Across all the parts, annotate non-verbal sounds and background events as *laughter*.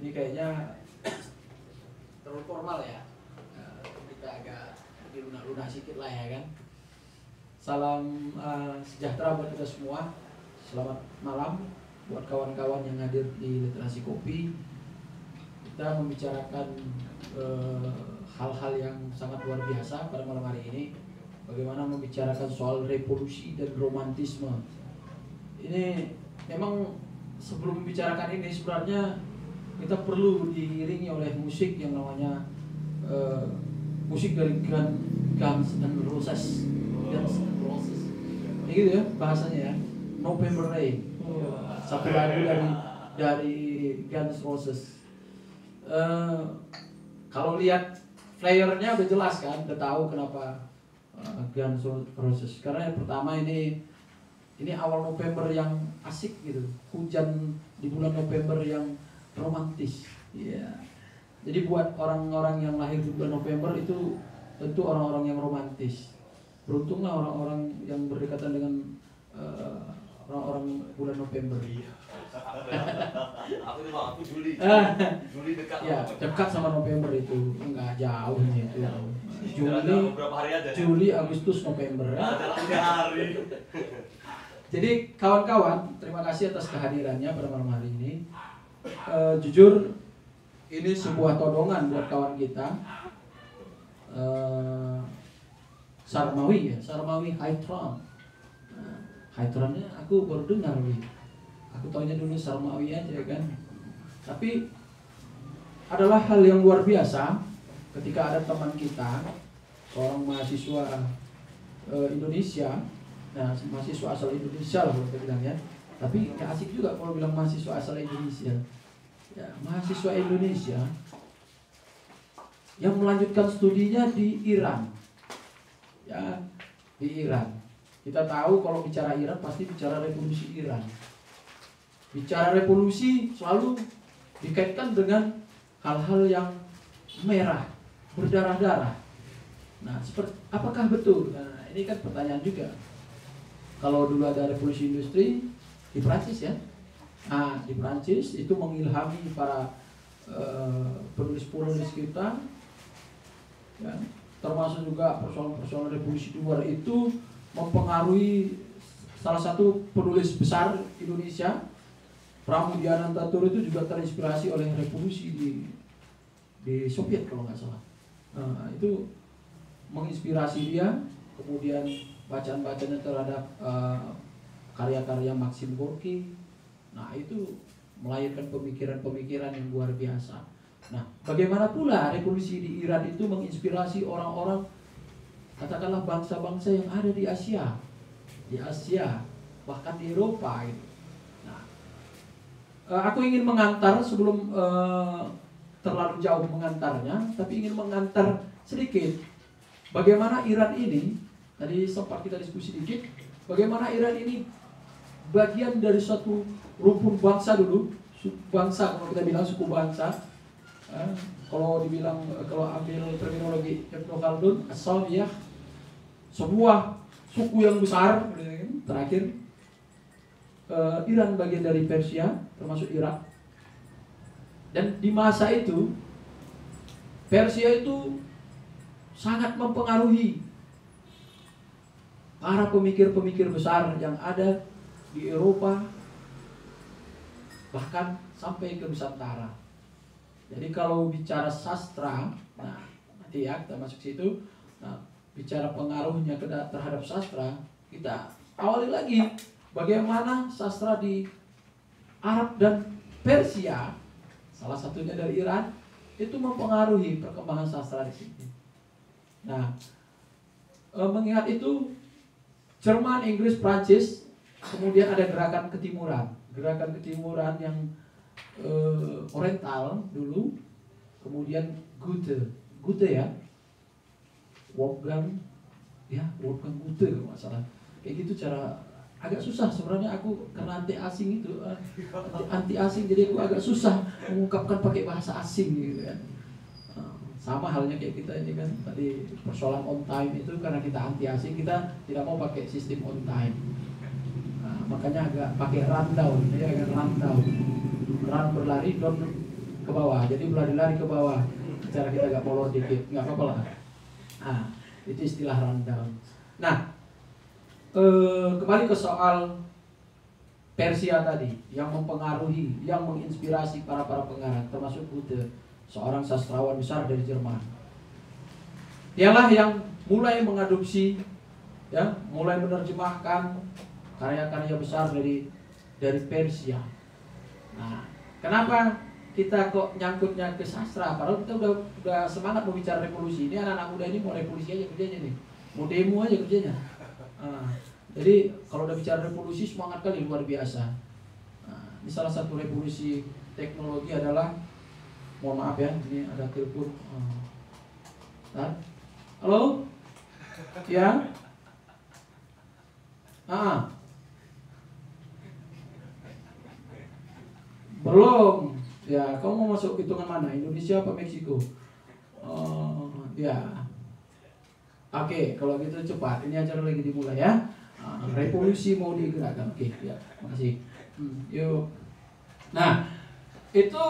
ini kayaknya *coughs* terlalu formal ya. Eh, kita agak dilunak-lunak sedikit lah ya kan. Salam eh, sejahtera buat kita semua. Selamat malam buat kawan-kawan yang hadir di literasi kopi. Kita membicarakan eh, hal-hal yang sangat luar biasa pada malam hari ini. Bagaimana membicarakan soal revolusi dan romantisme. Ini memang sebelum membicarakan ini sebenarnya kita perlu diiringi oleh musik yang namanya eh, musik dari Gun, Guns and Roses. Guns and Roses. Ini gitu ya bahasanya ya. November Rain. Satu lagu dari dari Guns Roses. Eh, kalau lihat flyernya udah jelas kan udah tahu kenapa eh, Guns Roses. Karena yang pertama ini ini awal November yang asik gitu. Hujan di bulan November yang romantis Iya. jadi buat orang-orang yang lahir di bulan November itu tentu orang-orang yang romantis beruntunglah orang-orang yang berdekatan dengan eh, orang-orang bulan November *laughs* aku tuh bang, aku Juli. Ah. Juli dekat. ya sama aku. dekat sama November itu enggak jauh nih itu Jalan Juli beberapa hari aja. ya. Juli Agustus November Nah, tiga hari. *laughs* Jadi kawan-kawan, terima kasih atas kehadirannya pada malam hari ini. Eh, jujur, ini sebuah todongan buat kawan kita. Eh, Sarmawi ya, Sarmawi Haitron. Nah, Haitronnya aku baru dengar nih. Aku taunya dulu Sarmawi aja kan. Tapi adalah hal yang luar biasa ketika ada teman kita, seorang mahasiswa eh, Indonesia Nah, mahasiswa asal Indonesia lah kita bilang ya. Tapi nggak asik juga kalau bilang mahasiswa asal Indonesia. Ya, mahasiswa Indonesia yang melanjutkan studinya di Iran. Ya, di Iran. Kita tahu kalau bicara Iran pasti bicara revolusi Iran. Bicara revolusi selalu dikaitkan dengan hal-hal yang merah, berdarah-darah. Nah, seperti apakah betul? Nah, ini kan pertanyaan juga kalau dulu ada revolusi industri di Prancis ya. Nah di Prancis itu mengilhami para eh, penulis-penulis kita ya, termasuk juga persoalan-persoalan revolusi di luar itu mempengaruhi salah satu penulis besar Indonesia Pramudia Anantatur itu juga terinspirasi oleh revolusi di di Soviet kalau nggak salah. Nah, itu menginspirasi dia kemudian bacaan-bacanya terhadap eh, karya-karya Maxim Gorky. Nah, itu melahirkan pemikiran-pemikiran yang luar biasa. Nah, bagaimana pula revolusi di Iran itu menginspirasi orang-orang katakanlah bangsa-bangsa yang ada di Asia, di Asia, bahkan di Eropa gitu. Nah, eh, aku ingin mengantar sebelum eh, terlalu jauh mengantarnya, tapi ingin mengantar sedikit bagaimana Iran ini Tadi sempat kita diskusi dikit, bagaimana Iran ini bagian dari suatu rumpun bangsa dulu, bangsa kalau kita bilang suku bangsa. Eh, kalau dibilang kalau ambil terminologi Ibnu asal ya sebuah suku yang besar. Terakhir, eh, Iran bagian dari Persia, termasuk Irak. Dan di masa itu, Persia itu sangat mempengaruhi para pemikir-pemikir besar yang ada di Eropa bahkan sampai ke Nusantara. Jadi kalau bicara sastra, nah nanti ya kita masuk situ. Nah, bicara pengaruhnya terhadap sastra, kita awali lagi bagaimana sastra di Arab dan Persia, salah satunya dari Iran, itu mempengaruhi perkembangan sastra di sini. Nah, eh, mengingat itu Jerman, Inggris, Prancis, kemudian ada gerakan ketimuran, gerakan ketimuran yang eh, oriental dulu, kemudian Goethe, Goethe ya, Wolfgang, ya Wolfgang Goethe kalau nggak salah, kayak gitu cara agak susah sebenarnya aku karena anti asing itu. *laughs* Anti, asing jadi aku agak susah mengungkapkan pakai bahasa asing gitu kan. Eh, sama halnya kayak kita ini kan tadi persoalan on time itu karena kita anti asing kita tidak mau pakai sistem on time makanya agak pakai rundown ya agak rundown run berlari down ke bawah. Jadi berlari-lari ke bawah. Cara kita agak molor dikit, nggak apa-apa lah. Nah, itu istilah rundown. Nah, eh, kembali ke soal Persia tadi yang mempengaruhi, yang menginspirasi para para pengarang, termasuk Goethe, seorang sastrawan besar dari Jerman. Dialah yang mulai mengadopsi, ya, mulai menerjemahkan karya-karya besar dari dari Persia. Nah, kenapa kita kok nyangkutnya ke sastra? Padahal kita udah udah semangat mau bicara revolusi. Ini anak-anak muda ini mau revolusi aja kerjanya nih, mau demo aja kerjanya. Nah, jadi kalau udah bicara revolusi semangat kali luar biasa. Nah, ini salah satu revolusi teknologi adalah, mohon maaf ya, ini ada telepon. Nah, halo, ya, ah, belum. Ya, kamu mau masuk hitungan mana? Indonesia apa Meksiko? Oh, ya. Oke, kalau gitu cepat. Ini acara lagi dimulai ya. Ah, revolusi mau digerakkan. Oke, ya. Makasih. Hmm, yuk. Nah, itu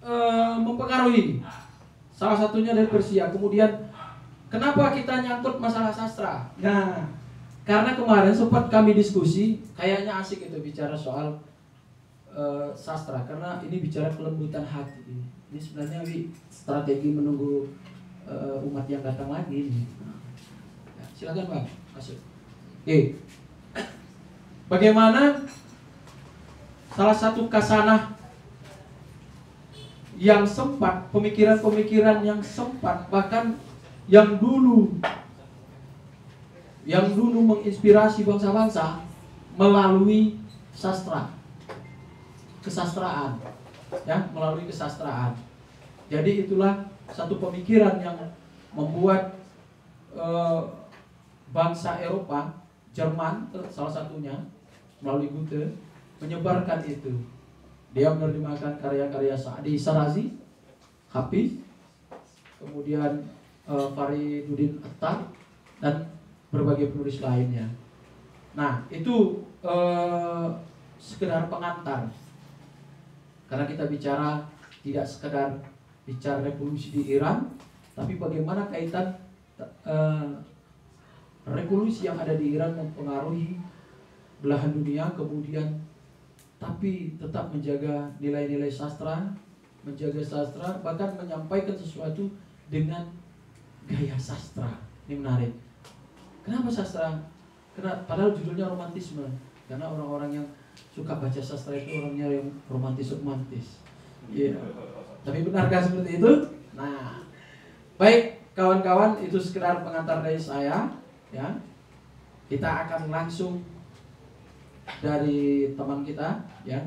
eh, mempengaruhi. Salah satunya dari Persia. Kemudian kenapa kita nyangkut masalah sastra? Nah, karena kemarin sempat kami diskusi, kayaknya asik itu bicara soal eh, sastra karena ini bicara kelembutan hati. Ini sebenarnya Wi, strategi menunggu eh, umat yang datang lagi ini. Ya, silakan Bang, masuk. Oke. Bagaimana salah satu kasanah yang sempat, pemikiran-pemikiran yang sempat bahkan yang dulu yang dulu menginspirasi bangsa-bangsa melalui sastra kesastraan ya melalui kesastraan. Jadi itulah satu pemikiran yang membuat eh, bangsa Eropa Jerman salah satunya melalui Goethe menyebarkan itu. Dia menerjemahkan karya-karya Sa'di Sarazi Hafiz kemudian eh, Faridudin Attar dan berbagai penulis lainnya. Nah itu eh, sekedar pengantar karena kita bicara tidak sekedar bicara revolusi di Iran, tapi bagaimana kaitan eh, revolusi yang ada di Iran mempengaruhi belahan dunia, kemudian tapi tetap menjaga nilai-nilai sastra, menjaga sastra, bahkan menyampaikan sesuatu dengan gaya sastra. Ini menarik. Kenapa sastra? Karena padahal judulnya romantisme. Karena orang-orang yang suka baca sastra itu orangnya yang romantis-romantis. Iya. Tapi benarkah seperti itu? Nah, baik kawan-kawan itu sekedar pengantar dari saya, ya. Kita akan langsung dari teman kita, ya,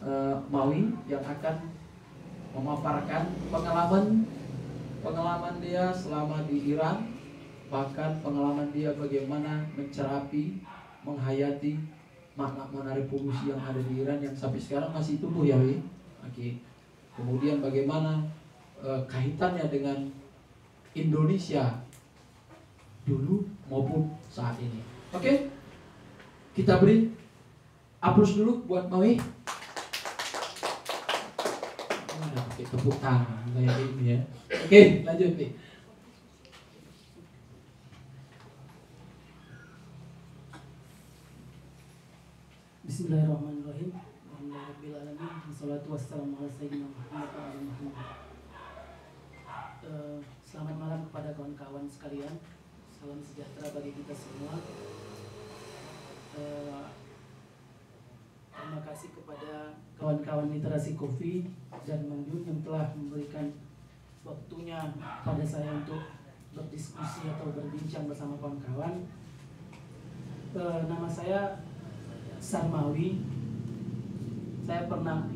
eh, Mawi yang akan memaparkan pengalaman pengalaman dia selama di Iran, bahkan pengalaman dia bagaimana mencerapi, menghayati makna-makna revolusi yang ada di Iran yang sampai sekarang masih tumbuh ya. Oke. Kemudian bagaimana eh, kaitannya dengan Indonesia dulu maupun saat ini. Oke. Kita beri aplaus dulu buat Mawi. Mana tepuk tangan kayak ini ya. Oke, lanjut nih. Bismillahirrahmanirrahim. Eh, Selamat malam kepada kawan-kawan sekalian. Salam sejahtera bagi kita semua. Eh, Terima kasih kepada kawan-kawan literasi kopi dan Manjun yang telah memberikan waktunya pada saya untuk berdiskusi atau berbincang bersama kawan-kawan. Eh, Nama saya Sarmawi. Saya pernah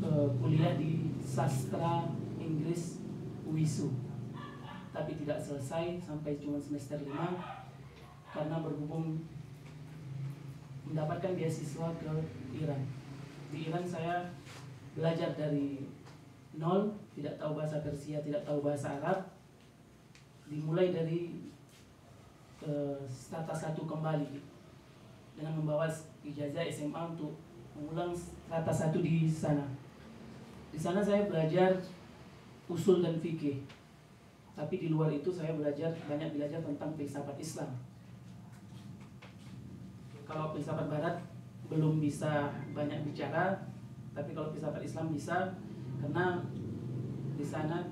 eh, kuliah di sastra Inggris UISU, tapi tidak selesai sampai cuma semester 5 karena berhubung mendapatkan beasiswa ke Iran. Di Iran saya belajar dari nol, tidak tahu bahasa Persia, tidak tahu bahasa Arab. Dimulai dari eh, strata satu kembali dengan membawa ijazah SMA untuk mengulang strata satu di sana. Di sana saya belajar usul dan fikih. Tapi di luar itu saya belajar banyak belajar tentang filsafat Islam. Kalau filsafat barat belum bisa banyak bicara, tapi kalau filsafat Islam bisa karena di sana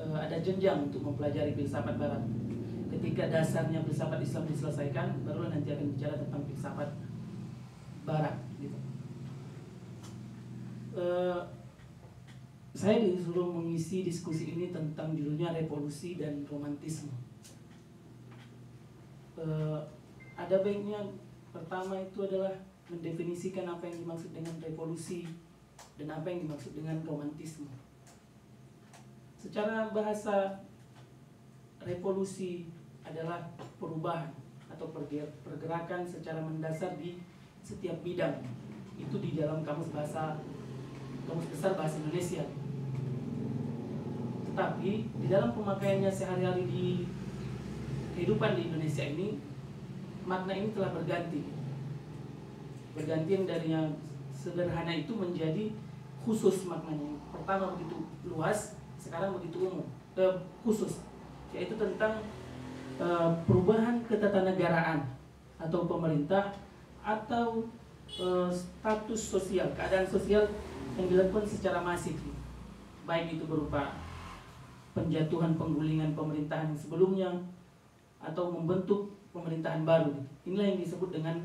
eh, ada jenjang untuk mempelajari filsafat barat. Ketika dasarnya filsafat Islam diselesaikan, barulah nanti akan bicara tentang filsafat barat gitu. Eh, saya disuruh mengisi diskusi ini tentang judulnya revolusi dan romantisme. Eh, ada baiknya pertama itu adalah mendefinisikan apa yang dimaksud dengan revolusi dan apa yang dimaksud dengan romantisme. Secara bahasa revolusi adalah perubahan atau perger- pergerakan secara mendasar di setiap bidang. Itu di dalam kamus bahasa kamus besar bahasa Indonesia. Tetapi di dalam pemakaiannya sehari-hari di kehidupan di Indonesia ini makna ini telah berganti. Berganti yang dari yang sederhana itu menjadi khusus maknanya. Pertama begitu luas, sekarang begitu umum, eh, khusus, yaitu tentang eh, perubahan ketatanegaraan atau pemerintah atau eh, status sosial, keadaan sosial yang dilakukan secara masif, baik itu berupa penjatuhan penggulingan pemerintahan yang sebelumnya atau membentuk pemerintahan baru. Inilah yang disebut dengan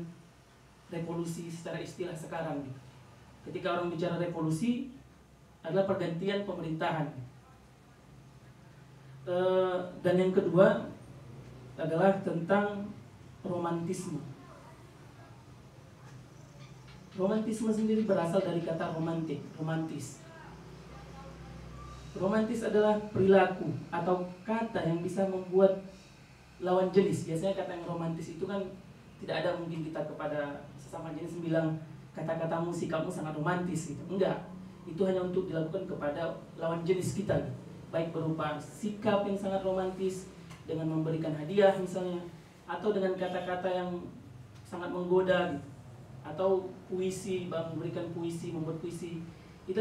revolusi secara istilah sekarang. Ketika orang bicara revolusi adalah pergantian pemerintahan. Eh, dan yang kedua adalah tentang romantisme. Romantisme sendiri berasal dari kata romantik, romantis. Romantis adalah perilaku atau kata yang bisa membuat lawan jenis. Biasanya kata yang romantis itu kan tidak ada mungkin kita kepada sesama jenis bilang kata-katamu sikapmu sangat romantis gitu. Enggak. Itu hanya untuk dilakukan kepada lawan jenis kita. Gitu. Baik berupa sikap yang sangat romantis dengan memberikan hadiah misalnya atau dengan kata-kata yang sangat menggoda gitu. Atau puisi, memberikan puisi, membuat puisi. Itu